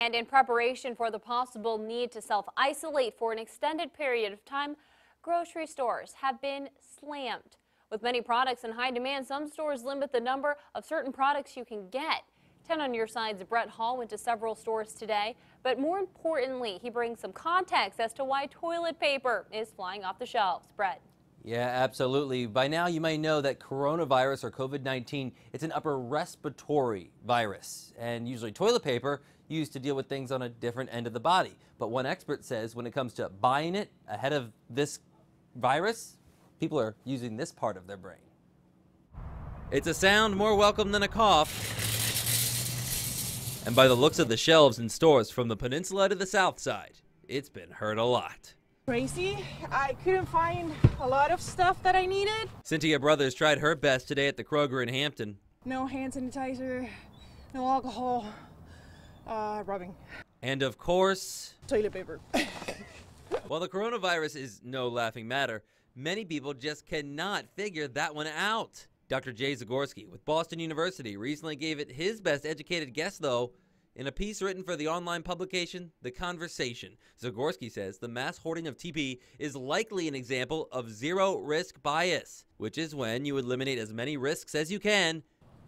And in preparation for the possible need to self-isolate for an extended period of time, grocery stores have been slammed. With many products in high demand, some stores limit the number of certain products you can get. 10 on your side's Brett Hall went to several stores today, but more importantly, he brings some context as to why toilet paper is flying off the shelves. Brett. Yeah, absolutely. By now you may know that coronavirus or COVID-19, it's an upper respiratory virus and usually toilet paper used to deal with things on a different end of the body. But one expert says when it comes to buying it ahead of this virus, people are using this part of their brain. It's a sound more welcome than a cough. And by the looks of the shelves in stores from the peninsula to the south side, it's been heard a lot. Crazy. I couldn't find a lot of stuff that I needed. Cynthia Brothers tried her best today at the Kroger in Hampton. No hand sanitizer, no alcohol, uh, rubbing. And of course, toilet paper. While the coronavirus is no laughing matter, many people just cannot figure that one out. Dr. Jay Zagorsky with Boston University recently gave it his best educated guess, though, in a piece written for the online publication The Conversation. Zagorsky says the mass hoarding of TP is likely an example of zero risk bias, which is when you eliminate as many risks as you can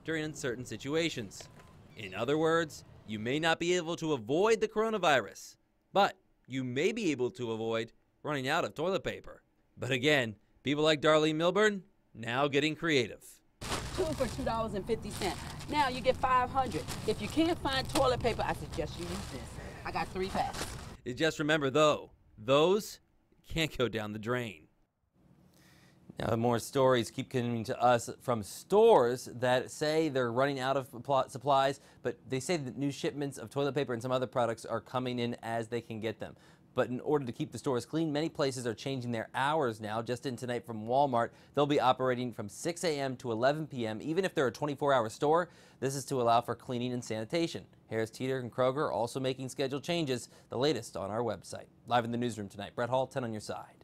during uncertain situations. In other words, you may not be able to avoid the coronavirus, but you may be able to avoid running out of toilet paper. But again, people like Darlene Milburn now getting creative. Two for $2.50. Now you get 500. If you can't find toilet paper, I suggest you use this. I got three packs. Just remember though, those can't go down the drain. Now, more stories keep coming to us from stores that say they're running out of supplies, but they say that new shipments of toilet paper and some other products are coming in as they can get them. But in order to keep the stores clean, many places are changing their hours now. Just in tonight from Walmart, they'll be operating from 6 a.m. to 11 p.m. Even if they're a 24-hour store, this is to allow for cleaning and sanitation. Harris Teeter and Kroger are also making schedule changes. The latest on our website. Live in the newsroom tonight, Brett Hall, 10 on your side.